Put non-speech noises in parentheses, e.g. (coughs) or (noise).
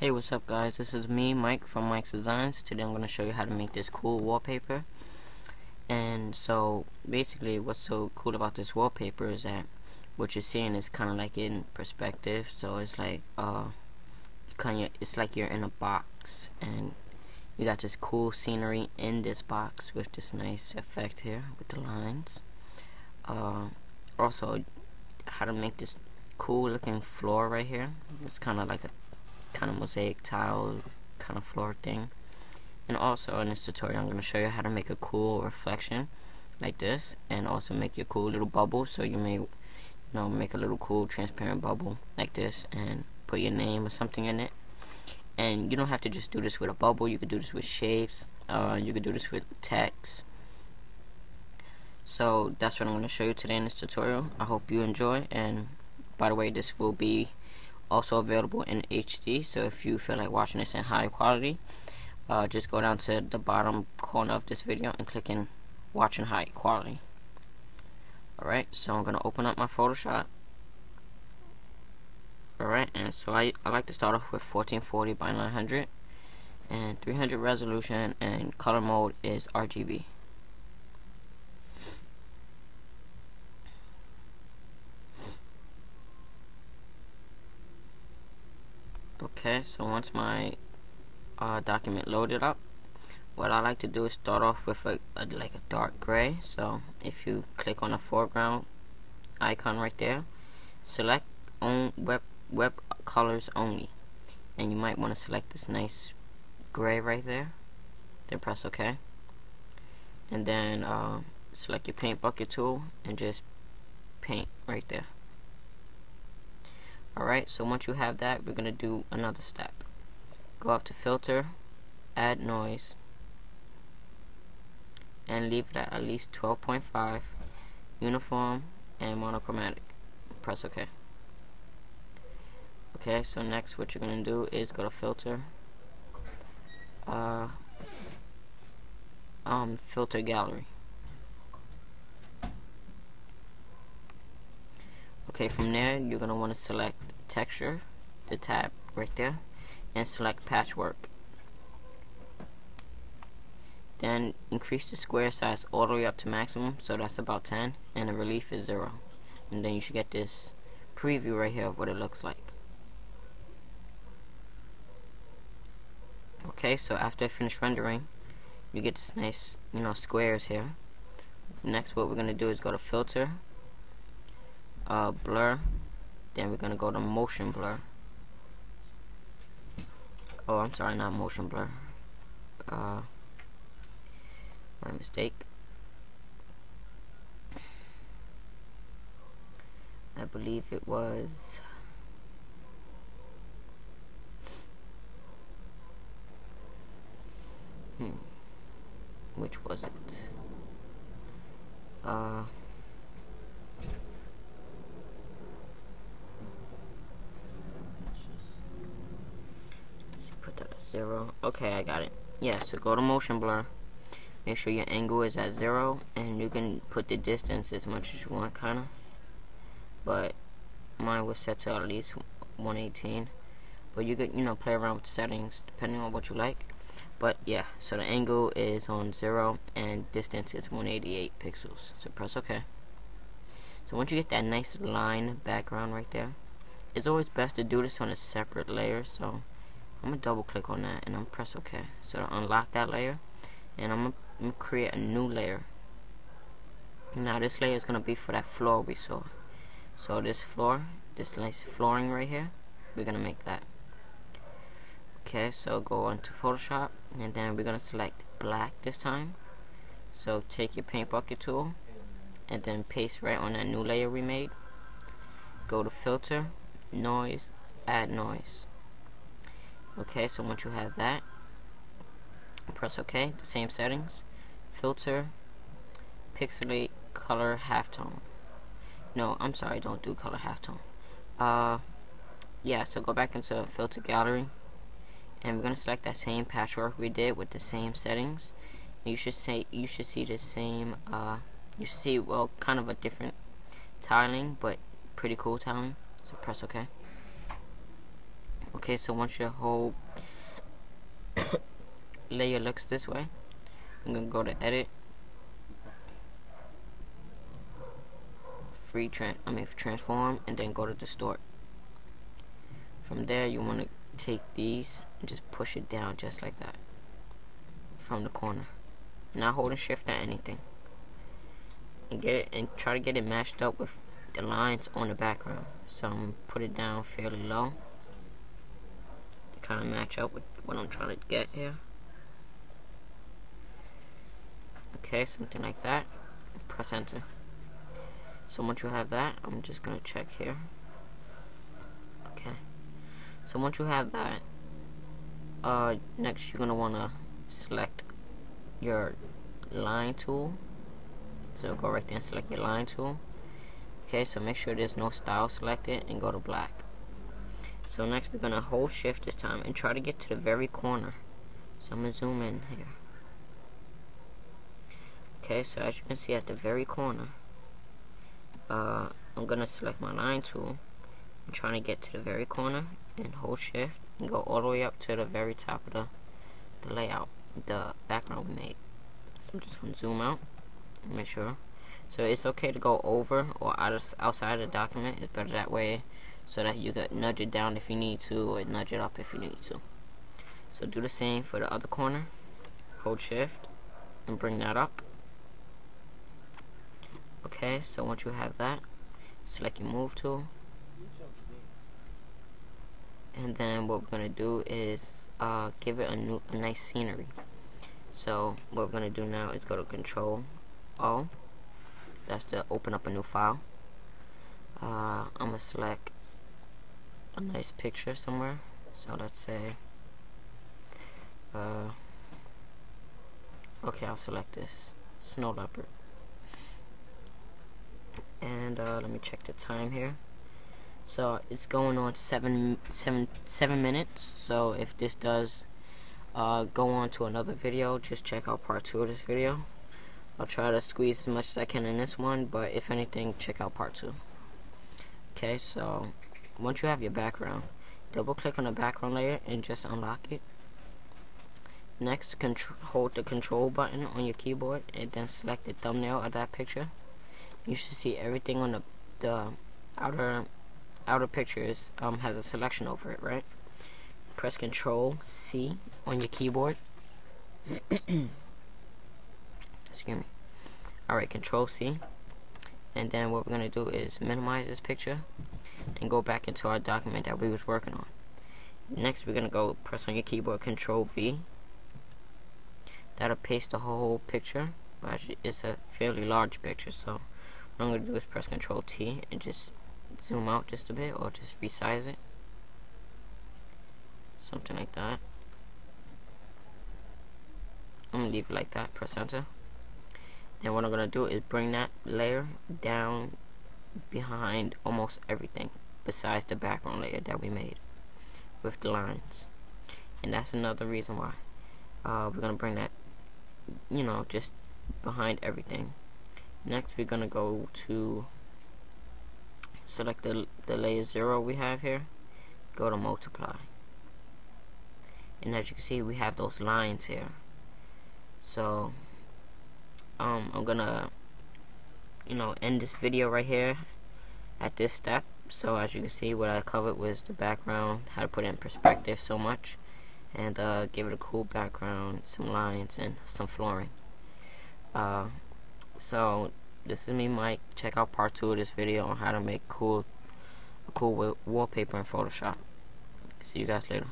Hey what's up guys? This is me Mike from Mike's Designs. Today I'm going to show you how to make this cool wallpaper. And so basically what's so cool about this wallpaper is that what you're seeing is kind of like in perspective. So it's like uh kind of it's like you're in a box. And you got this cool scenery in this box with this nice effect here with the lines. Uh, also how to make this cool looking floor right here. It's kind of like a kind of mosaic tile kind of floor thing. And also in this tutorial I'm going to show you how to make a cool reflection like this and also make your cool little bubble. So you may you know make a little cool transparent bubble like this and put your name or something in it. And you don't have to just do this with a bubble. You could do this with shapes. Uh, you could do this with text. So that's what I'm going to show you today in this tutorial. I hope you enjoy and by the way this will be also available in HD so if you feel like watching this in high quality uh, just go down to the bottom corner of this video and click in watch in high quality. Alright so I'm gonna open up my Photoshop. Alright and so I, I like to start off with 1440 by 900 and 300 resolution and color mode is RGB okay so once my uh, document loaded up what I like to do is start off with a, a, like a dark gray. So if you click on the foreground icon right there select on web web colors only. And you might want to select this nice gray right there then press OK and then uh, select your paint bucket tool and just paint right there Alright, so once you have that, we're going to do another step. Go up to Filter, Add Noise, and leave it at at least 12.5, Uniform, and Monochromatic. Press OK. Okay, so next what you're going to do is go to Filter, uh, um, Filter Gallery. Okay, from there you're going to want to select texture, the tab right there, and select patchwork. Then increase the square size all the way up to maximum, so that's about 10, and the relief is 0. And then you should get this preview right here of what it looks like. Okay, so after I finish rendering, you get this nice, you know, squares here. Next, what we're going to do is go to Filter, uh, blur then we're gonna go to motion blur. Oh I'm sorry not motion blur. Uh, my mistake. I believe it was hmm. Which was it? Uh zero. Okay I got it. Yeah so go to motion blur. Make sure your angle is at zero and you can put the distance as much as you want kinda. But mine was set to at least 118 but you could you know play around with settings depending on what you like. But yeah so the angle is on zero and distance is 188 pixels. So press ok so once you get that nice line background right there it's always best to do this on a separate layer so I'm gonna double click on that and I'm press OK. So to unlock that layer, and I'm gonna, create a new layer. Now this layer is gonna be for that floor we saw. So this floor, this nice flooring right here, we're gonna make that. Okay, so go into Photoshop and then we're gonna select black this time. So take your paint bucket tool and then paste right on that new layer we made. Go to filter, noise, add noise. Okay, so once you have that, press OK, the same settings, filter, pixelate, color, halftone. No, I'm sorry, don't do color halftone. Uh, yeah, so go back into filter gallery, and we're gonna select that same patchwork we did with the same settings. You should say you should see the same. Uh, you should see well, kind of a different tiling, but pretty cool tiling. So press OK. Okay, so once your whole (coughs) layer looks this way, I'm gonna go to edit, free tran I mean transform, and then go to distort. From there, you want to take these and just push it down just like that from the corner. Not holding shift or anything. And get it and try to get it matched up with the lines on the background. So I'm gonna put it down fairly low kind of match up with what I'm trying to get here. Okay, something like that. Press enter. So once you have that, I'm just gonna check here. Okay. So once you have that, uh, next you're gonna wanna select your line tool. So go right there and select your line tool. Okay, so make sure there's no style selected and go to black. So next we're gonna hold shift this time and try to get to the very corner. So I'm gonna zoom in here. Okay, so as you can see at the very corner, uh, I'm gonna select my line tool. I'm trying to get to the very corner and hold shift and go all the way up to the very top of the, the layout, the background we made. So I'm just gonna zoom out make sure. So it's okay to go over or out outside of the document. It's better that way so that you can nudge it down if you need to or nudge it up if you need to. So do the same for the other corner. Hold shift and bring that up. Okay, so once you have that, select your move tool and then what we're gonna do is uh, give it a new a nice scenery so what we're gonna do now is go to control O that's to open up a new file uh, I'm gonna select a nice picture somewhere. So let's say uh, okay I'll select this. Snow leopard. And uh, let me check the time here. So it's going on seven seven seven minutes. So if this does uh, go on to another video just check out part two of this video. I'll try to squeeze as much as I can in this one but if anything check out part two. Okay so once you have your background double click on the background layer and just unlock it next hold the control button on your keyboard and then select the thumbnail of that picture you should see everything on the, the outer outer pictures um, has a selection over it, right? Press Control C on your keyboard. (coughs) Excuse me. Alright, Control C. And then what we're going to do is minimize this picture and go back into our document that we was working on. Next, we're going to go press on your keyboard Control V. That'll paste the whole picture, but it's a fairly large picture, so what I'm going to do is press Control T and just zoom out just a bit or just resize it something like that I'm gonna leave it like that press enter then what I'm gonna do is bring that layer down behind almost everything besides the background layer that we made with the lines. And that's another reason why uh, we're gonna bring that you know just behind everything. Next we're gonna go to select the, the layer 0 we have here go to multiply. And as you can see we have those lines here. So um, I'm gonna you know end this video right here at this step so as you can see what I covered was the background how to put it in perspective so much and uh, give it a cool background some lines and some flooring. Uh, so this is me Mike. Check out part 2 of this video on how to make cool cool wallpaper in Photoshop. See you guys later